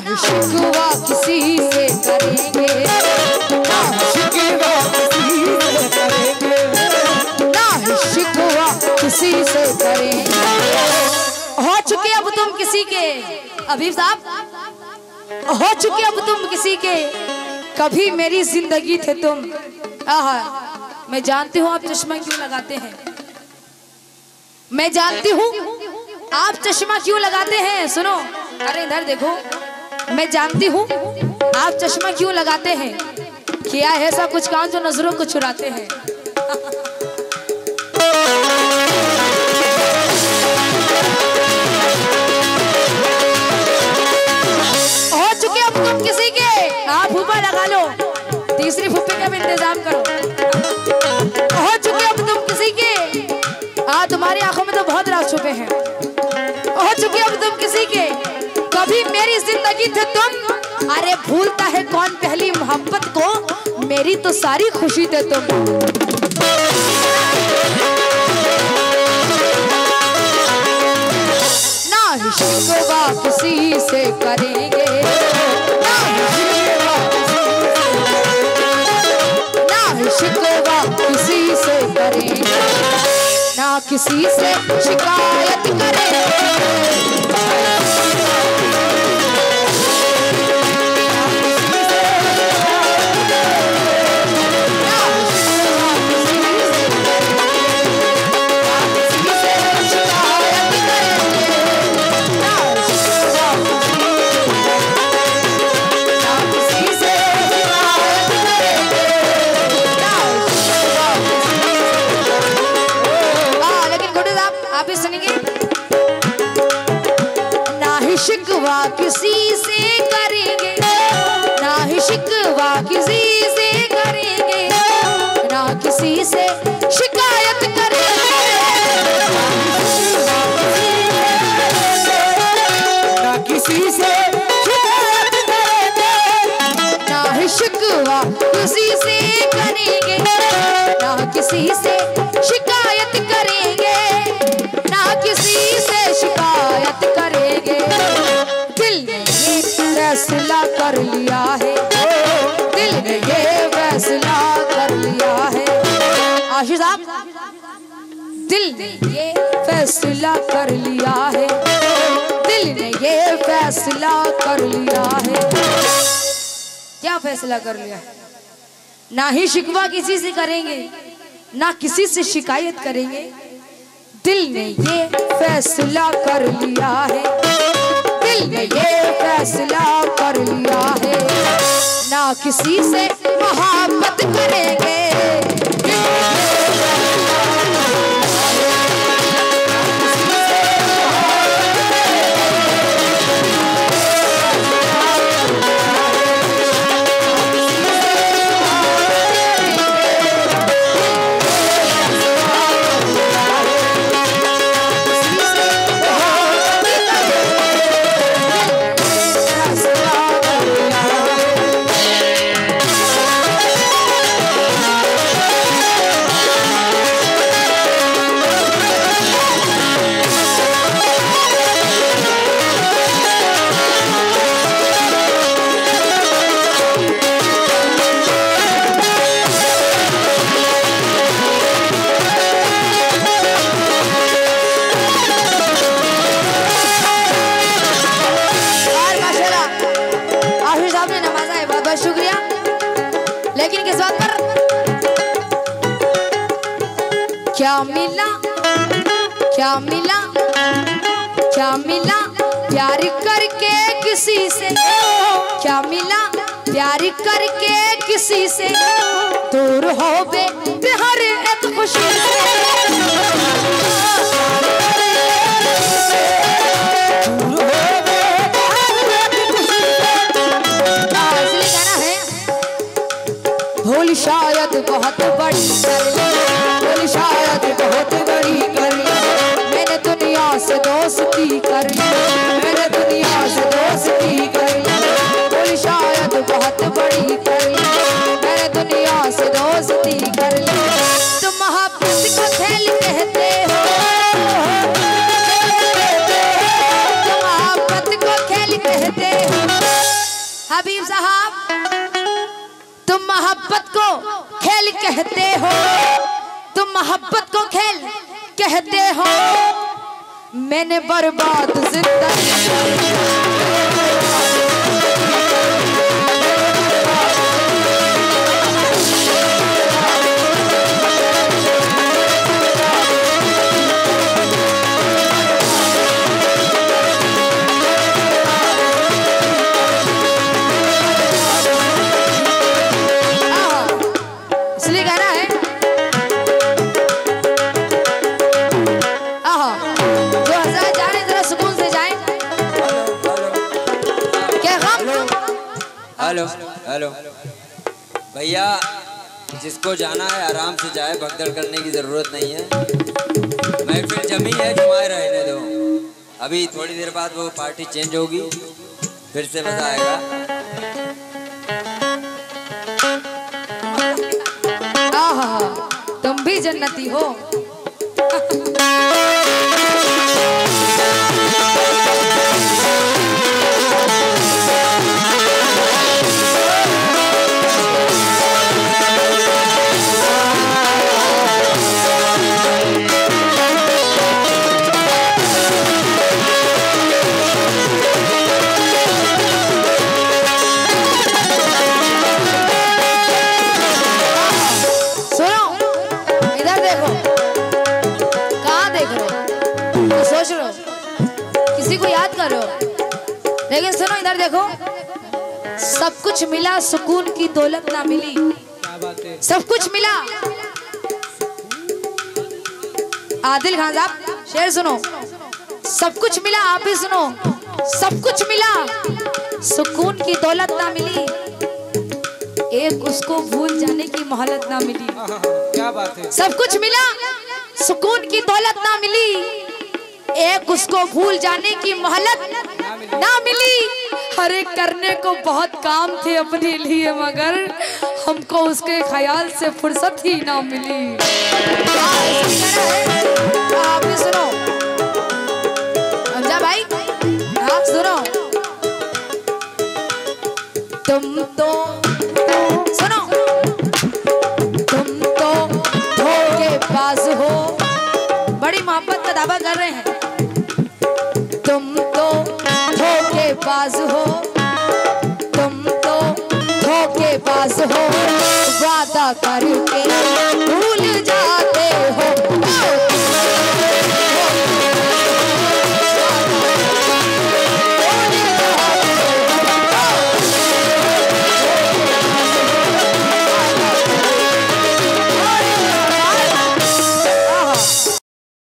शिकवा किसी से करेंगे। किसी से करेंगे। हो चुके अब तुम किसी के। अभी साहब, हो चुके अब तुम किसी के। कभी मेरी ज़िंदगी थे तुम। आहा, मैं जानती हूँ आप चश्मा क्यों लगाते हैं। मैं जानती हूँ आप चश्मा क्यों लगाते हैं, सुनो। अरे इधर देखो। मैं जानती हूँ, आप चश्मा क्यों लगाते हैं? किया है ऐसा कुछ काम जो नज़रों को चुराते हैं। हो चुके अब तुम किसी के। आप फूफा लगा लो। तीसरी फूफे का भी इंतज़ाम करो। हो चुके अब तुम किसी के। हाँ तुम्हारी आँखों में तो बहुत राज छुपे हैं। हो चुके अब तुम किसी के। कभी मेरी ज़िंदगी थे तुम। अरे भूलता है कौन पहली मोहब्बत को? मेरी तो सारी खुशी थे तुम। ना ही किसी से करेंगे। ना शिकवा किसी से करेंगे। ना किसी से शिकायत करेंगे। किसी से करेंगे। ना ही शिकवा किसी से करेंगे। ना किसी से शिकायत करेंगे। ना किसी से शिकायत करेंगे। ना ही शिकवा किसी से करेंगे। ना किसी से शिकायत करेंगे। कर लिया है। दिल ने ये फैसला कर लिया है। आशीष साहब दिल ने ये फैसला कर लिया है। दिल ने ये फैसला कर लिया है। क्या फैसला कर लिया? ना ही शिकवा किसी से करेंगे, ना किसी से शिकायत करेंगे। दिल ने ये फैसला कर लिया है। दिल ने ये फैसला कर लिया है। ना किसी से मोहब्बत करेंगे। मिला क्या मिला क्या मिला प्यार करके किसी से क्या मिला प्यार करके किसी से दूर हो बे हर एक खुशी भूल शायद बहुत बड़ी दोस्ती कर। मैंने दुनिया से दोस्ती कर। ली शायद बहुत बड़ी कर। ली मैंने दुनिया से दोस्ती कर। ली तुम मोहब्बत का खेल कहते हो। तुम मोहब्बत को खेल कहते हो। हबीब साहब, तुम मोहब्बत को खेल कहते हो। तुम मोहब्बत को खेल कहते हो। मैंने बर्बाद ज़िंदगी हेलो। भैया, जिसको जाना है आराम से जाए, भगदड़ करने की ज़रूरत नहीं है। महफिल जमी है, जुमाए रहने दो। अभी थोड़ी देर बाद वो पार्टी चेंज होगी। फिर से मज़ा आएगा। तुम भी जन्नती हो। देखो। कहाँ देख रहे हो? तो सोच रहे हो। किसी को याद कर रहे हो? लेकिन सुनो, इधर देखो। सब कुछ मिला, सुकून की दौलत ना मिली। सब कुछ मिला। आदिल खान साहब, शेर सुनो। सब कुछ मिला, आप भी सुनो। सब कुछ मिला। सुकून की दौलत ना मिली। एक उसको भूल जाने की मोहलत ना मिली। क्या बात है। सब कुछ मिला सुकून की दौलत ना मिली। एक उसको भूल जाने की मोहलत ना मिली। हर करने को बहुत काम थे अपने लिए मगर हमको उसके ख्याल से फुर्सत ही ना मिली। हाँ, है। आप सुनो। समझा भाई आप सुनो। तुम तो सुनो। तुम तो हो। बड़ी मोहब्बत का दावा कर रहे हैं। तुम तो हो। तुम तो हो। वादा करके